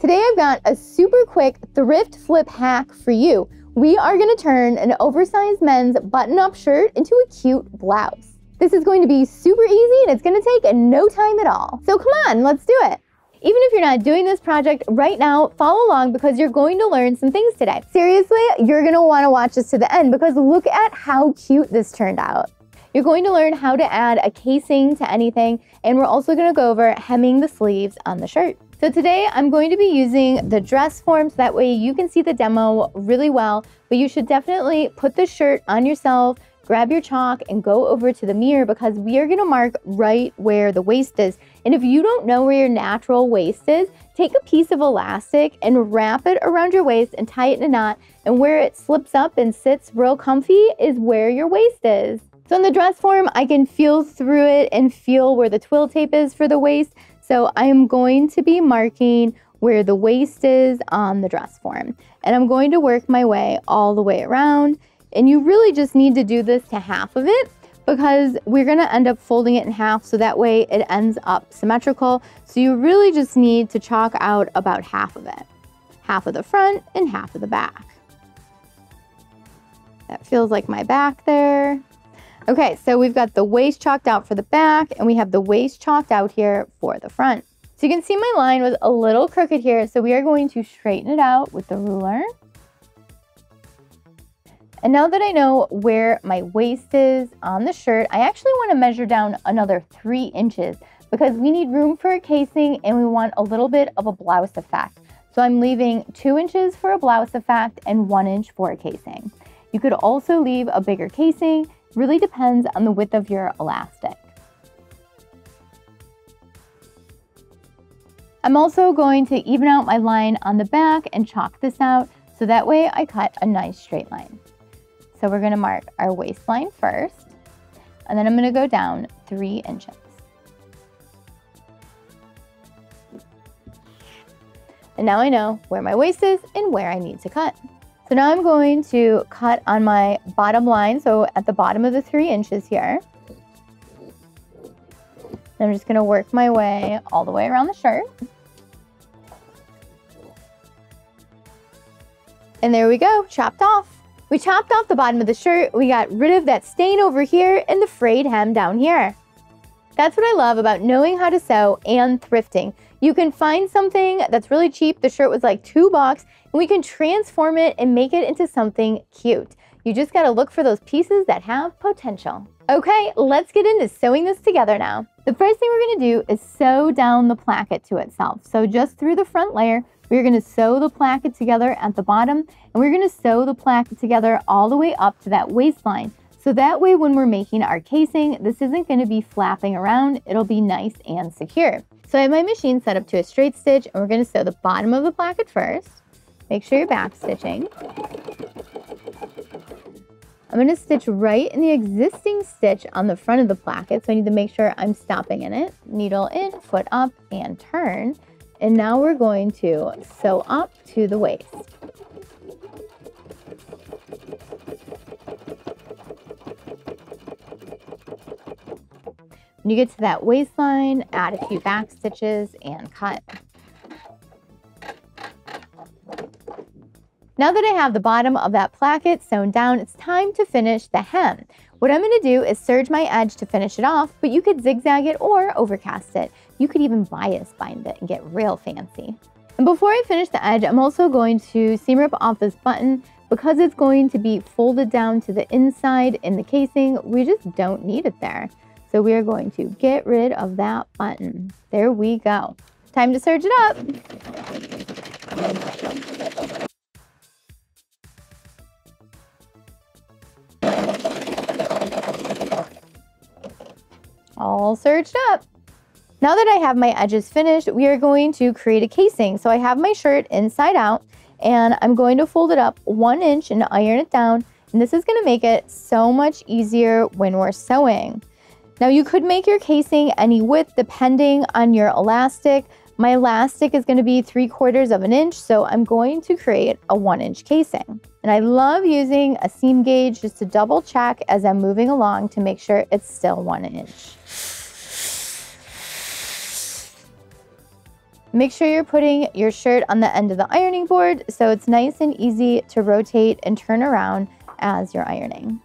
Today I've got a super quick thrift flip hack for you. We are gonna turn an oversized men's button-up shirt into a cute blouse. This is going to be super easy and it's gonna take no time at all. So come on, let's do it. Even if you're not doing this project right now, follow along because you're going to learn some things today. Seriously, you're gonna wanna watch this to the end because look at how cute this turned out. You're going to learn how to add a casing to anything, and we're also gonna go over hemming the sleeves on the shirt. So today I'm going to be using the dress form so that way you can see the demo really well, but you should definitely put the shirt on yourself, grab your chalk and go over to the mirror because we are gonna mark right where the waist is. And if you don't know where your natural waist is, take a piece of elastic and wrap it around your waist and tie it in a knot. And where it slips up and sits real comfy is where your waist is. So in the dress form, I can feel through it and feel where the twill tape is for the waist. So I'm going to be marking where the waist is on the dress form. And I'm going to work my way all the way around and you really just need to do this to half of it because we're gonna end up folding it in half so that way it ends up symmetrical. So you really just need to chalk out about half of it. Half of the front and half of the back. That feels like my back there. Okay, so we've got the waist chalked out for the back and we have the waist chalked out here for the front. So you can see my line was a little crooked here, so we are going to straighten it out with the ruler. And now that I know where my waist is on the shirt, I actually want to measure down another three inches because we need room for a casing and we want a little bit of a blouse effect. So I'm leaving two inches for a blouse effect and one inch for a casing. You could also leave a bigger casing, really depends on the width of your elastic. I'm also going to even out my line on the back and chalk this out so that way I cut a nice straight line. So we're gonna mark our waistline first, and then I'm gonna go down three inches. And now I know where my waist is and where I need to cut. So now I'm going to cut on my bottom line, so at the bottom of the three inches here. I'm just gonna work my way all the way around the shirt. And there we go, chopped off. We chopped off the bottom of the shirt, we got rid of that stain over here and the frayed hem down here. That's what I love about knowing how to sew and thrifting. You can find something that's really cheap. The shirt was like two bucks and we can transform it and make it into something cute. You just gotta look for those pieces that have potential. Okay, let's get into sewing this together now. The first thing we're gonna do is sew down the placket to itself. So just through the front layer, we're gonna sew the placket together at the bottom and we're gonna sew the placket together all the way up to that waistline. So that way when we're making our casing, this isn't gonna be flapping around, it'll be nice and secure. So I have my machine set up to a straight stitch and we're gonna sew the bottom of the placket first. Make sure you're back stitching. I'm gonna stitch right in the existing stitch on the front of the placket, so I need to make sure I'm stopping in it. Needle in, foot up, and turn. And now we're going to sew up to the waist. When you get to that waistline, add a few back stitches and cut. Now that I have the bottom of that placket sewn down, it's time to finish the hem. What I'm gonna do is serge my edge to finish it off, but you could zigzag it or overcast it. You could even bias bind it and get real fancy. And before I finish the edge, I'm also going to seam rip off this button because it's going to be folded down to the inside in the casing, we just don't need it there. So we are going to get rid of that button. There we go. Time to serge it up. all serged up. Now that I have my edges finished, we are going to create a casing. So I have my shirt inside out and I'm going to fold it up one inch and iron it down. And this is gonna make it so much easier when we're sewing. Now you could make your casing any width depending on your elastic. My elastic is gonna be three quarters of an inch, so I'm going to create a one inch casing. And I love using a seam gauge just to double check as I'm moving along to make sure it's still one inch. Make sure you're putting your shirt on the end of the ironing board so it's nice and easy to rotate and turn around as you're ironing.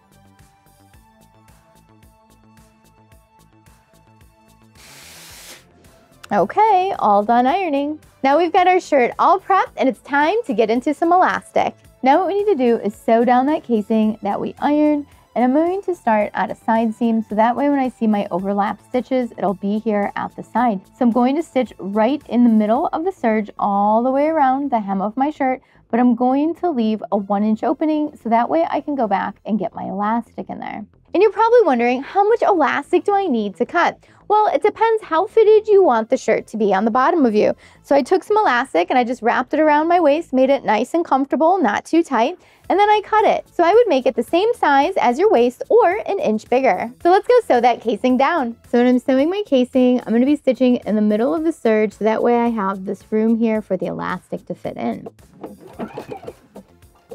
Okay, all done ironing. Now we've got our shirt all prepped and it's time to get into some elastic. Now what we need to do is sew down that casing that we ironed and I'm going to start at a side seam so that way when I see my overlap stitches, it'll be here at the side. So I'm going to stitch right in the middle of the serge all the way around the hem of my shirt, but I'm going to leave a one inch opening so that way I can go back and get my elastic in there. And you're probably wondering, how much elastic do I need to cut? Well, it depends how fitted you want the shirt to be on the bottom of you. So I took some elastic and I just wrapped it around my waist, made it nice and comfortable, not too tight, and then I cut it. So I would make it the same size as your waist or an inch bigger. So let's go sew that casing down. So when I'm sewing my casing, I'm gonna be stitching in the middle of the serge so that way I have this room here for the elastic to fit in.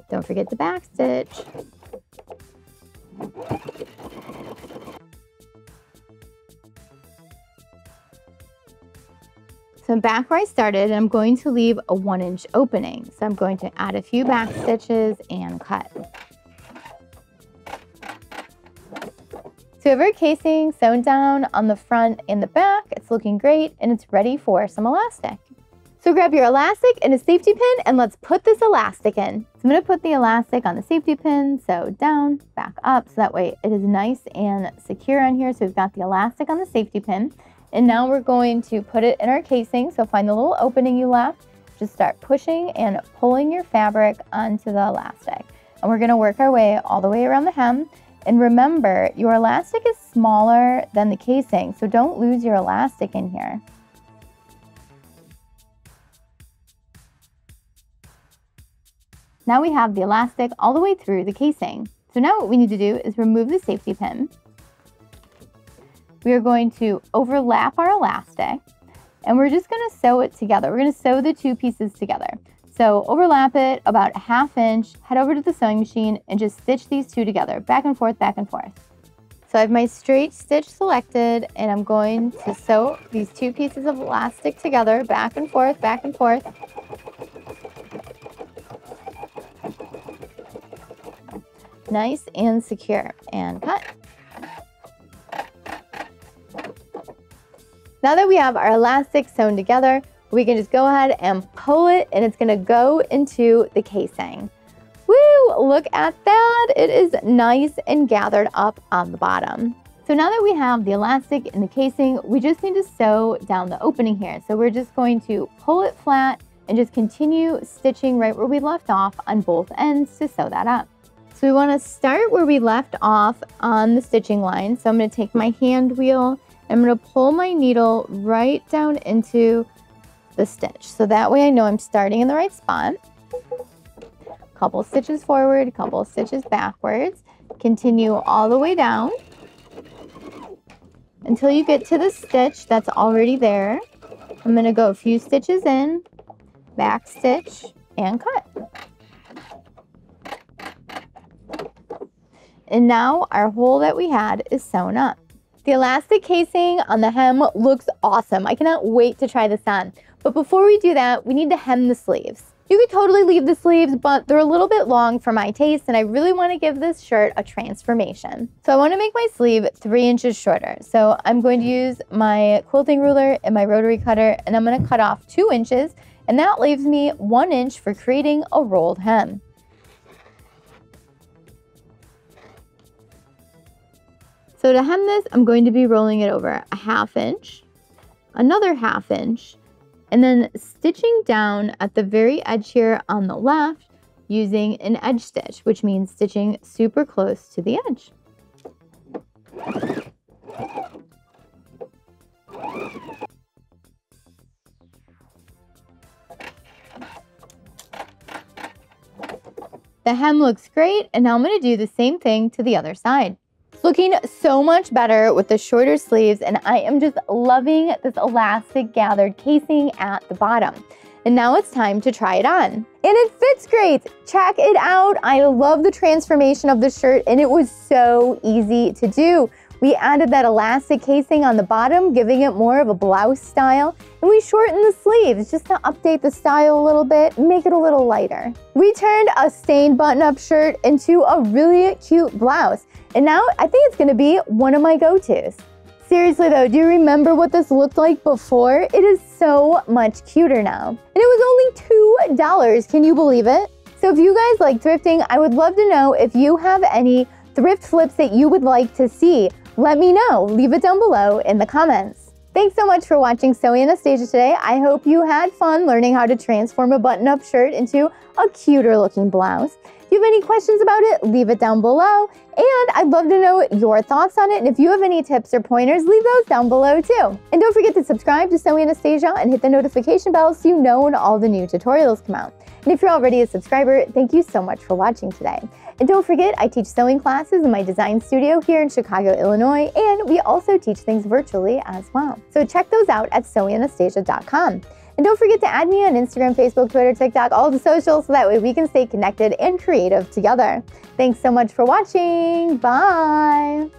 Don't forget the back stitch. So back where I started, I'm going to leave a one inch opening. So I'm going to add a few back stitches and cut. So our casing sewn down on the front and the back. It's looking great and it's ready for some elastic. So grab your elastic and a safety pin and let's put this elastic in. So I'm gonna put the elastic on the safety pin, so down, back up, so that way it is nice and secure on here. So we've got the elastic on the safety pin. And now we're going to put it in our casing. So find the little opening you left, just start pushing and pulling your fabric onto the elastic. And we're gonna work our way all the way around the hem. And remember, your elastic is smaller than the casing, so don't lose your elastic in here. Now we have the elastic all the way through the casing. So now what we need to do is remove the safety pin we are going to overlap our elastic and we're just gonna sew it together. We're gonna sew the two pieces together. So overlap it about a half inch, head over to the sewing machine and just stitch these two together, back and forth, back and forth. So I have my straight stitch selected and I'm going to sew these two pieces of elastic together, back and forth, back and forth. Nice and secure and cut. Now that we have our elastic sewn together, we can just go ahead and pull it and it's gonna go into the casing. Woo, look at that. It is nice and gathered up on the bottom. So now that we have the elastic in the casing, we just need to sew down the opening here. So we're just going to pull it flat and just continue stitching right where we left off on both ends to sew that up. So we wanna start where we left off on the stitching line. So I'm gonna take my hand wheel I'm to pull my needle right down into the stitch. So that way I know I'm starting in the right spot. Couple stitches forward, couple stitches backwards. Continue all the way down until you get to the stitch that's already there. I'm going to go a few stitches in, back stitch, and cut. And now our hole that we had is sewn up. The elastic casing on the hem looks awesome. I cannot wait to try this on. But before we do that, we need to hem the sleeves. You could totally leave the sleeves, but they're a little bit long for my taste, and I really want to give this shirt a transformation. So I want to make my sleeve three inches shorter. So I'm going to use my quilting ruler and my rotary cutter, and I'm going to cut off two inches, and that leaves me one inch for creating a rolled hem. So to hem this, I'm going to be rolling it over a half inch, another half inch, and then stitching down at the very edge here on the left using an edge stitch, which means stitching super close to the edge. The hem looks great, and now I'm going to do the same thing to the other side. Looking so much better with the shorter sleeves and I am just loving this elastic gathered casing at the bottom. And now it's time to try it on. And it fits great. Check it out. I love the transformation of the shirt and it was so easy to do. We added that elastic casing on the bottom, giving it more of a blouse style. And we shortened the sleeves just to update the style a little bit, make it a little lighter. We turned a stained button-up shirt into a really cute blouse. And now I think it's gonna be one of my go-tos. Seriously though, do you remember what this looked like before? It is so much cuter now. And it was only $2, can you believe it? So if you guys like thrifting, I would love to know if you have any thrift flips that you would like to see. Let me know, leave it down below in the comments. Thanks so much for watching Sew Anastasia today. I hope you had fun learning how to transform a button-up shirt into a cuter looking blouse. If you have any questions about it, leave it down below. And I'd love to know your thoughts on it. And if you have any tips or pointers, leave those down below too. And don't forget to subscribe to Sew Anastasia and hit the notification bell so you know when all the new tutorials come out. And if you're already a subscriber, thank you so much for watching today. And don't forget, I teach sewing classes in my design studio here in Chicago, Illinois, and we also teach things virtually as well. So check those out at sewanastasia.com. And don't forget to add me on Instagram, Facebook, Twitter, TikTok, all the socials so that way we can stay connected and creative together. Thanks so much for watching. Bye.